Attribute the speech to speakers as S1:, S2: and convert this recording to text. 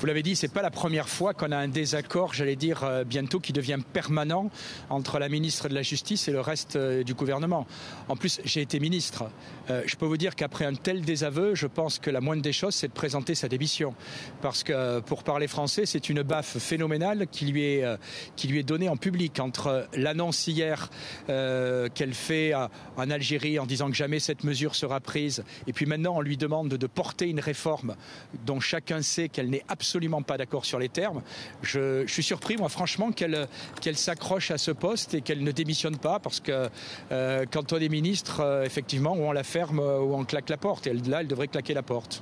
S1: Vous l'avez dit, c'est pas la première fois qu'on a un désaccord, j'allais dire euh, bientôt, qui devient permanent entre la ministre de la Justice et le reste euh, du gouvernement. En plus, j'ai été ministre. Euh, je peux vous dire qu'après un tel désaveu, je pense que la moindre des choses, c'est de présenter sa démission. Parce que, pour parler français, c'est une baffe phénoménale qui lui est, qui lui est donnée en public entre l'annonce hier qu'elle fait en Algérie en disant que jamais cette mesure sera prise, et puis maintenant on lui demande de porter une réforme dont chacun sait qu'elle n'est absolument pas d'accord sur les termes. Je, suis surpris, moi, franchement, qu'elle s'accroche à ce poste et qu'elle ne démissionne pas, parce que euh, quand on est ministre, euh, effectivement, ou on la ferme ou on claque la porte. Et là, elle devrait claquer la porte.